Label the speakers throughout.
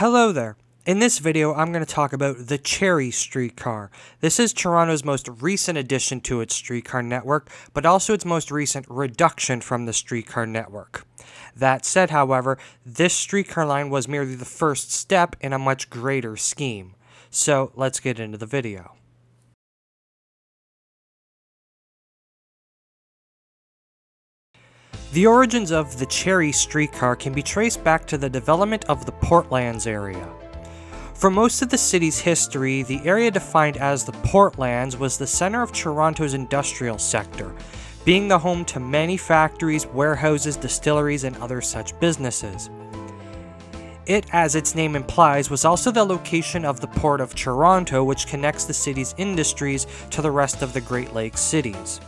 Speaker 1: Hello there. In this video, I'm going to talk about the Cherry streetcar. This is Toronto's most recent addition to its streetcar network, but also its most recent reduction from the streetcar network. That said, however, this streetcar line was merely the first step in a much greater scheme. So let's get into the video. The origins of the Cherry streetcar can be traced back to the development of the Portlands area. For most of the city's history, the area defined as the Portlands was the center of Toronto's industrial sector, being the home to many factories, warehouses, distilleries, and other such businesses. It, as its name implies, was also the location of the Port of Toronto, which connects the city's industries to the rest of the Great Lakes cities.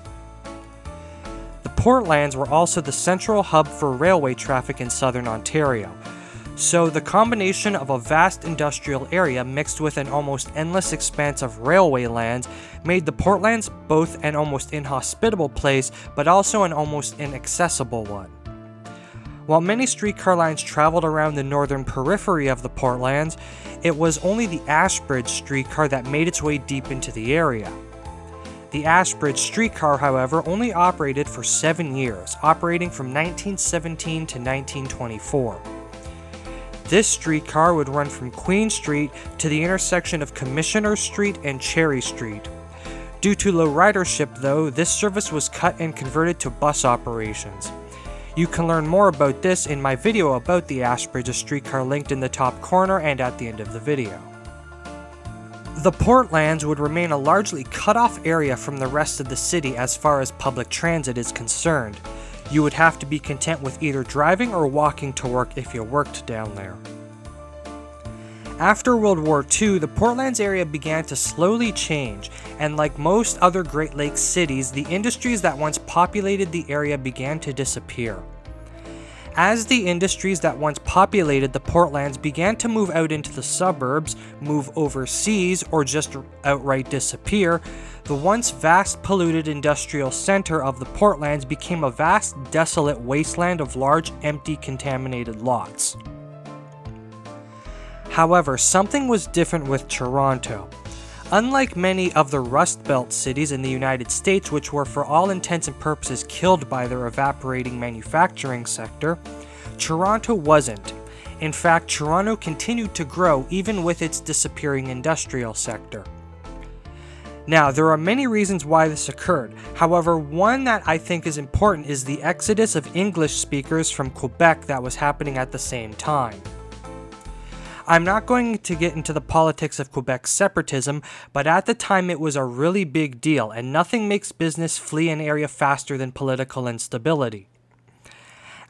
Speaker 1: Portlands were also the central hub for railway traffic in southern Ontario, so the combination of a vast industrial area mixed with an almost endless expanse of railway lands made the Portlands both an almost inhospitable place but also an almost inaccessible one. While many streetcar lines traveled around the northern periphery of the Portlands, it was only the Ashbridge streetcar that made its way deep into the area. The Ashbridge streetcar, however, only operated for seven years, operating from 1917 to 1924. This streetcar would run from Queen Street to the intersection of Commissioner Street and Cherry Street. Due to low ridership, though, this service was cut and converted to bus operations. You can learn more about this in my video about the Ashbridge streetcar linked in the top corner and at the end of the video. The Portlands would remain a largely cut off area from the rest of the city as far as public transit is concerned, you would have to be content with either driving or walking to work if you worked down there. After World War II, the Portlands area began to slowly change, and like most other Great Lakes cities, the industries that once populated the area began to disappear. As the industries that once populated the Portlands began to move out into the suburbs, move overseas, or just outright disappear, the once vast polluted industrial center of the Portlands became a vast desolate wasteland of large empty contaminated lots. However, something was different with Toronto. Unlike many of the Rust Belt cities in the United States, which were for all intents and purposes killed by their evaporating manufacturing sector, Toronto wasn't. In fact, Toronto continued to grow even with its disappearing industrial sector. Now, there are many reasons why this occurred. However, one that I think is important is the exodus of English speakers from Quebec that was happening at the same time. I'm not going to get into the politics of Quebec's separatism, but at the time it was a really big deal, and nothing makes business flee an area faster than political instability.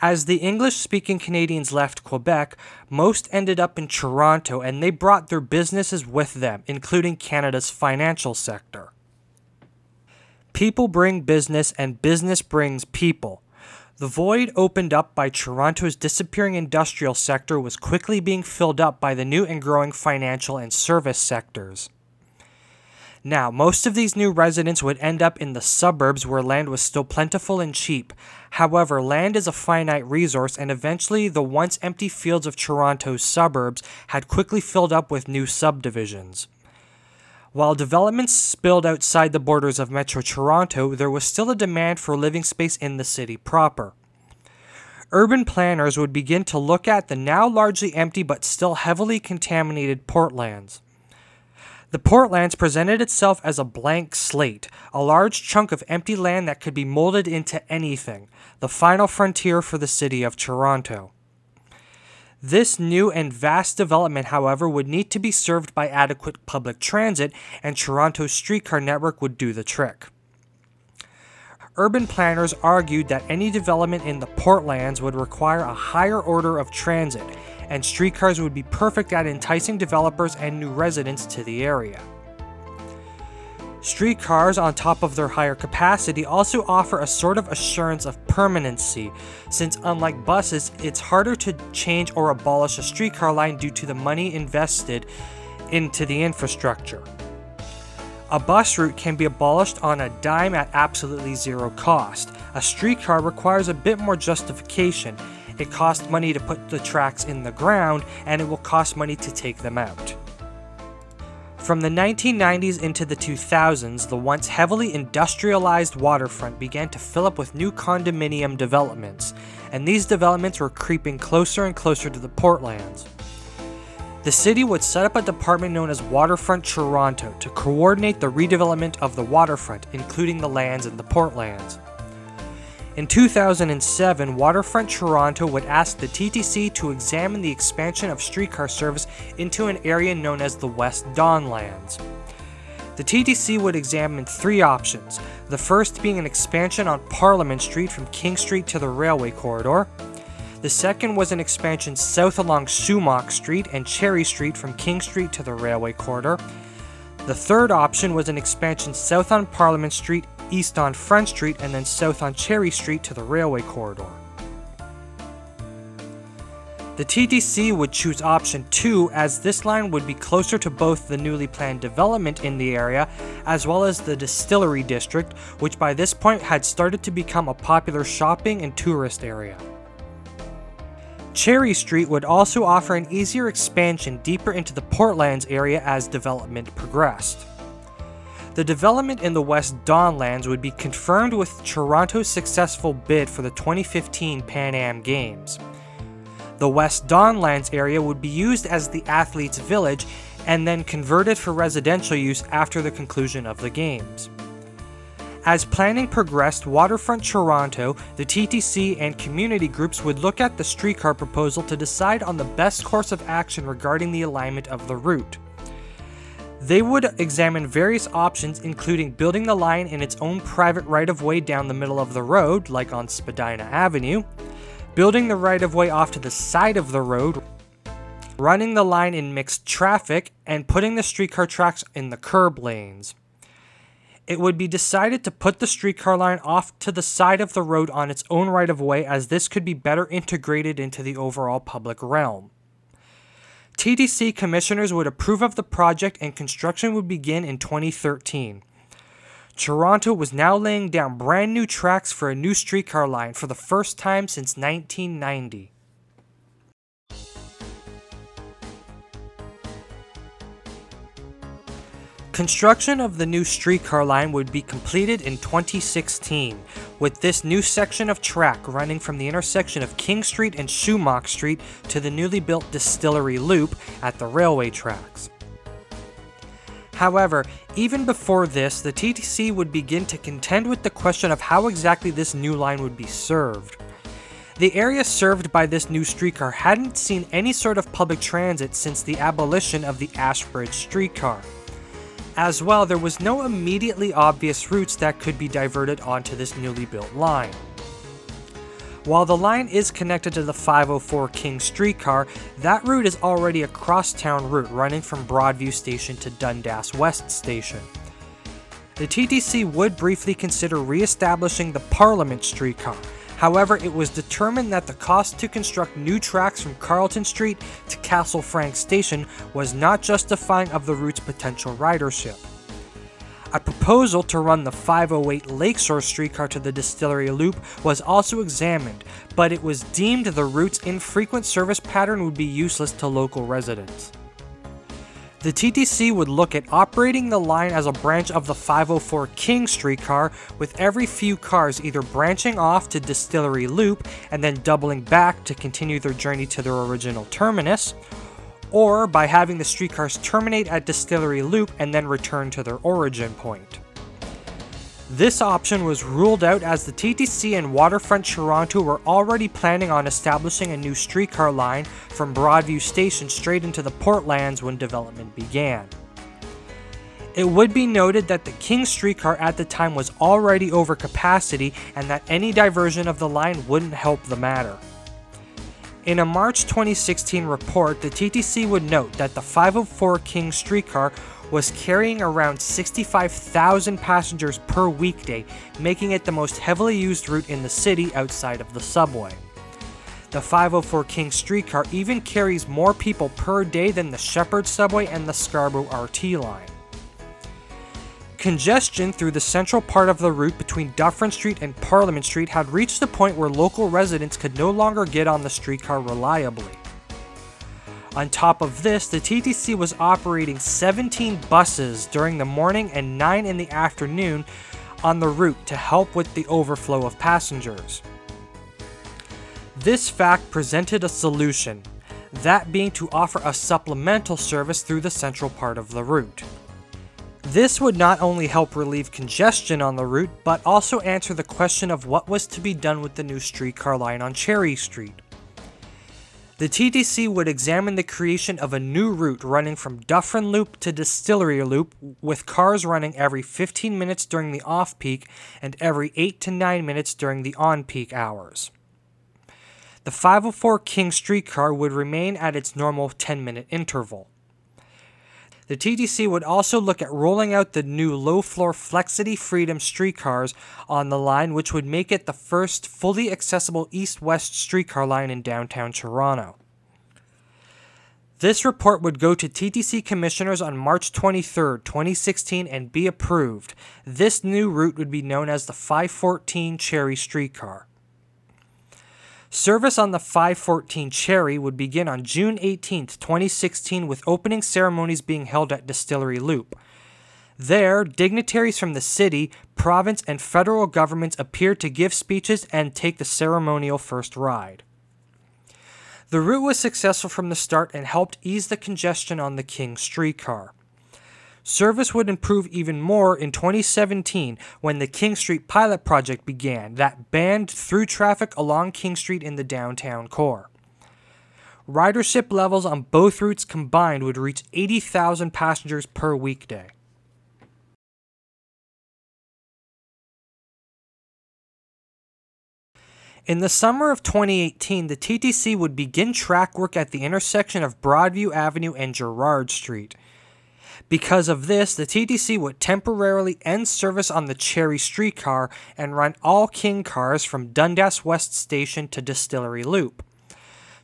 Speaker 1: As the English speaking Canadians left Quebec, most ended up in Toronto and they brought their businesses with them, including Canada's financial sector. People bring business and business brings people. The void opened up by Toronto's disappearing industrial sector was quickly being filled up by the new and growing financial and service sectors. Now, most of these new residents would end up in the suburbs where land was still plentiful and cheap. However, land is a finite resource, and eventually the once empty fields of Toronto's suburbs had quickly filled up with new subdivisions. While developments spilled outside the borders of Metro Toronto, there was still a demand for living space in the city proper. Urban planners would begin to look at the now largely empty but still heavily contaminated Portlands. The Portlands presented itself as a blank slate, a large chunk of empty land that could be molded into anything, the final frontier for the city of Toronto. This new and vast development, however, would need to be served by adequate public transit, and Toronto's streetcar network would do the trick. Urban planners argued that any development in the Portlands would require a higher order of transit, and streetcars would be perfect at enticing developers and new residents to the area. Streetcars, on top of their higher capacity, also offer a sort of assurance of permanency, since unlike buses, it's harder to change or abolish a streetcar line due to the money invested into the infrastructure. A bus route can be abolished on a dime at absolutely zero cost. A streetcar requires a bit more justification, it costs money to put the tracks in the ground, and it will cost money to take them out. From the 1990s into the 2000s, the once heavily industrialized waterfront began to fill up with new condominium developments, and these developments were creeping closer and closer to the portlands. The city would set up a department known as Waterfront Toronto to coordinate the redevelopment of the waterfront, including the lands in the portlands. In 2007, Waterfront Toronto would ask the TTC to examine the expansion of streetcar service into an area known as the West Don Lands. The TTC would examine three options, the first being an expansion on Parliament Street from King Street to the railway corridor. The second was an expansion south along Sumach Street and Cherry Street from King Street to the railway corridor. The third option was an expansion south on Parliament Street east on Front Street, and then south on Cherry Street to the railway corridor. The TTC would choose option 2 as this line would be closer to both the newly planned development in the area as well as the distillery district, which by this point had started to become a popular shopping and tourist area. Cherry Street would also offer an easier expansion deeper into the Portlands area as development progressed. The development in the West Don lands would be confirmed with Toronto's successful bid for the 2015 Pan Am Games. The West Don lands area would be used as the athletes' village and then converted for residential use after the conclusion of the Games. As planning progressed, Waterfront Toronto, the TTC, and community groups would look at the streetcar proposal to decide on the best course of action regarding the alignment of the route. They would examine various options, including building the line in its own private right of way down the middle of the road, like on Spadina Avenue, building the right of way off to the side of the road, running the line in mixed traffic, and putting the streetcar tracks in the curb lanes. It would be decided to put the streetcar line off to the side of the road on its own right of way, as this could be better integrated into the overall public realm. TTC commissioners would approve of the project and construction would begin in 2013. Toronto was now laying down brand new tracks for a new streetcar line for the first time since 1990. Construction of the new streetcar line would be completed in 2016, with this new section of track running from the intersection of King Street and Sumach Street to the newly built Distillery Loop at the railway tracks. However, even before this, the TTC would begin to contend with the question of how exactly this new line would be served. The area served by this new streetcar hadn't seen any sort of public transit since the abolition of the Ashbridge streetcar. As well, there was no immediately obvious routes that could be diverted onto this newly built line. While the line is connected to the 504 King streetcar, that route is already a crosstown route running from Broadview Station to Dundas West Station. The TTC would briefly consider re-establishing the Parliament streetcar, However, it was determined that the cost to construct new tracks from Carlton Street to Castle Frank Station was not justifying of the route's potential ridership. A proposal to run the 508 Lakeshore streetcar to the Distillery Loop was also examined, but it was deemed the route's infrequent service pattern would be useless to local residents. The TTC would look at operating the line as a branch of the 504 King streetcar, with every few cars either branching off to Distillery Loop and then doubling back to continue their journey to their original terminus, or by having the streetcars terminate at Distillery Loop and then return to their origin point. This option was ruled out as the TTC and Waterfront Toronto were already planning on establishing a new streetcar line from Broadview Station straight into the Portlands when development began. It would be noted that the King streetcar at the time was already over capacity and that any diversion of the line wouldn't help the matter. In a March 2016 report, the TTC would note that the 504 King streetcar was carrying around 65,000 passengers per weekday, making it the most heavily used route in the city outside of the subway. The 504 King streetcar even carries more people per day than the Sheppard subway and the Scarborough RT line. Congestion through the central part of the route between Dufferin Street and Parliament Street had reached the point where local residents could no longer get on the streetcar reliably. On top of this, the TTC was operating 17 buses during the morning and 9 in the afternoon on the route to help with the overflow of passengers. This fact presented a solution, that being to offer a supplemental service through the central part of the route. This would not only help relieve congestion on the route, but also answer the question of what was to be done with the new streetcar line on Cherry Street. The TTC would examine the creation of a new route running from Dufferin Loop to Distillery Loop, with cars running every 15 minutes during the off peak and every 8 to 9 minutes during the on peak hours. The 504 King streetcar would remain at its normal 10 minute interval. The TTC would also look at rolling out the new low floor Flexity Freedom streetcars on the line, which would make it the first fully accessible east west streetcar line in downtown Toronto. This report would go to TTC commissioners on March 23, 2016, and be approved. This new route would be known as the 514 Cherry streetcar. Service on the 514 Cherry would begin on June 18, 2016, with opening ceremonies being held at Distillery Loop. There, dignitaries from the city, province, and federal governments appeared to give speeches and take the ceremonial first ride. The route was successful from the start and helped ease the congestion on the King streetcar. Service would improve even more in 2017 when the King Street pilot project began that banned through traffic along King Street in the downtown core. Ridership levels on both routes combined would reach 80,000 passengers per weekday. In the summer of 2018, the TTC would begin track work at the intersection of Broadview Avenue and Gerrard Street. Because of this, the TTC would temporarily end service on the Cherry streetcar and run all King cars from Dundas West Station to Distillery Loop.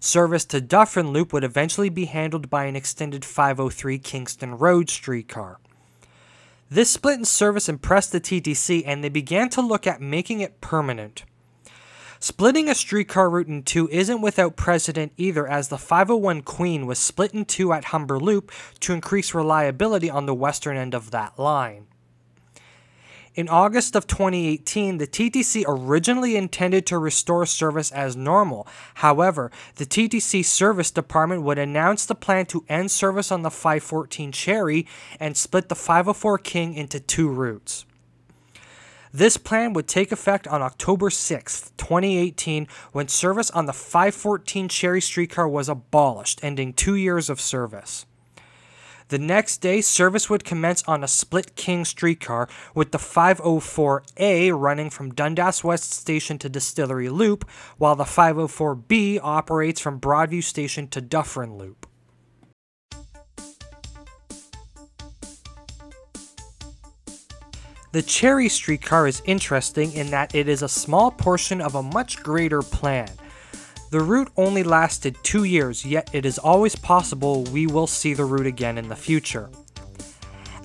Speaker 1: Service to Dufferin Loop would eventually be handled by an extended 503 Kingston Road streetcar. This split in service impressed the TTC and they began to look at making it permanent. Splitting a streetcar route in two isn't without precedent either, as the 501 Queen was split in two at Humber Loop to increase reliability on the western end of that line. In August of 2018, the TTC originally intended to restore service as normal. However, the TTC Service Department would announce the plan to end service on the 514 Cherry and split the 504 King into two routes. This plan would take effect on October 6, 2018, when service on the 514 Cherry streetcar was abolished, ending two years of service. The next day, service would commence on a split King streetcar, with the 504A running from Dundas West Station to Distillery Loop, while the 504B operates from Broadview Station to Dufferin Loop. The Cherry streetcar is interesting in that it is a small portion of a much greater plan. The route only lasted two years, yet it is always possible we will see the route again in the future.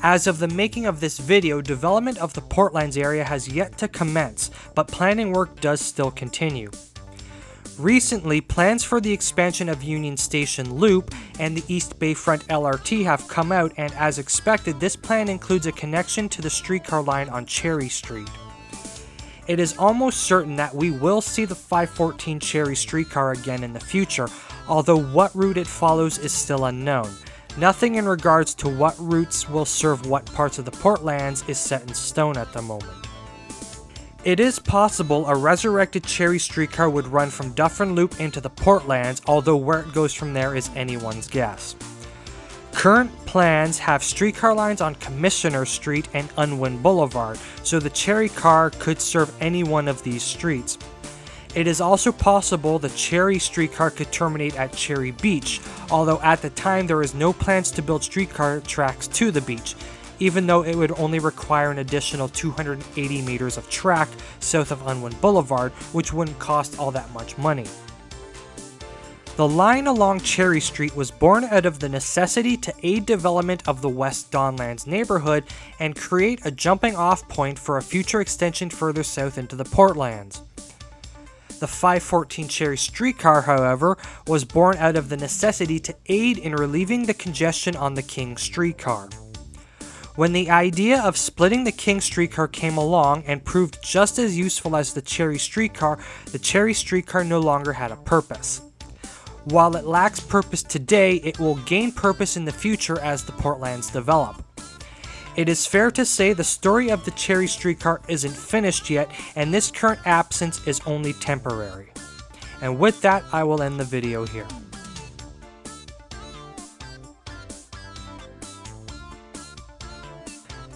Speaker 1: As of the making of this video, development of the Portlands area has yet to commence, but planning work does still continue. Recently, plans for the expansion of Union Station Loop and the East Bayfront LRT have come out and as expected, this plan includes a connection to the streetcar line on Cherry Street. It is almost certain that we will see the 514 Cherry streetcar again in the future, although what route it follows is still unknown. Nothing in regards to what routes will serve what parts of the Portlands is set in stone at the moment. It is possible a resurrected Cherry streetcar would run from Dufferin Loop into the Portlands, although where it goes from there is anyone's guess. Current plans have streetcar lines on Commissioner Street and Unwin Boulevard, so the Cherry car could serve any one of these streets. It is also possible the Cherry streetcar could terminate at Cherry Beach, although at the time there is no plans to build streetcar tracks to the beach even though it would only require an additional 280 meters of track south of Unwin Boulevard, which wouldn't cost all that much money. The line along Cherry Street was born out of the necessity to aid development of the West Donlands neighborhood and create a jumping off point for a future extension further south into the Portlands. The 514 Cherry streetcar, however, was born out of the necessity to aid in relieving the congestion on the King streetcar. When the idea of splitting the King streetcar came along and proved just as useful as the Cherry streetcar, the Cherry streetcar no longer had a purpose. While it lacks purpose today, it will gain purpose in the future as the Portlands develop. It is fair to say the story of the Cherry streetcar isn't finished yet, and this current absence is only temporary. And with that, I will end the video here.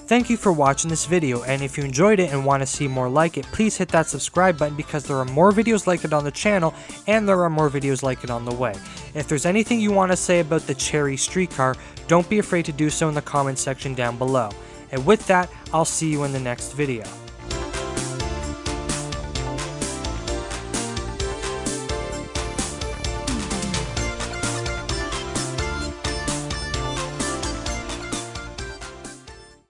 Speaker 1: Thank you for watching this video, and if you enjoyed it and want to see more like it, please hit that subscribe button because there are more videos like it on the channel, and there are more videos like it on the way. If there's anything you want to say about the Cherry Streetcar, don't be afraid to do so in the comment section down below. And with that, I'll see you in the next video.